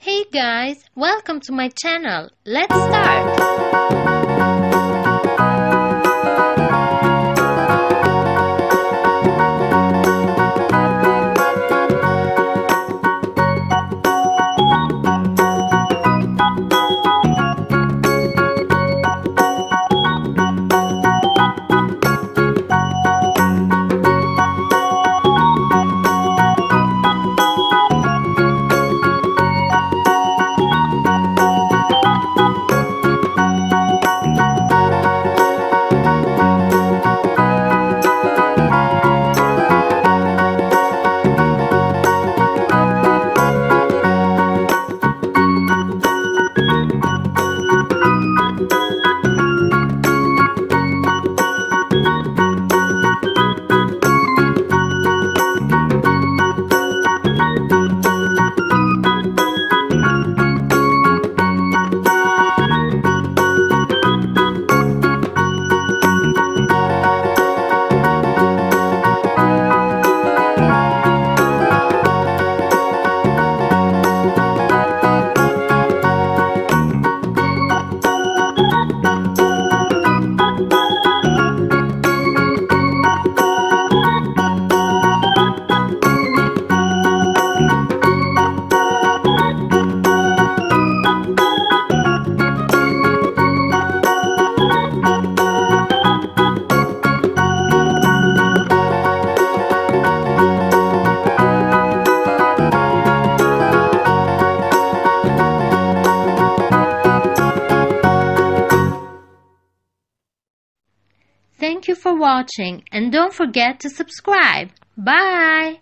Hey guys, welcome to my channel. Let's start. You for watching and don't forget to subscribe. Bye!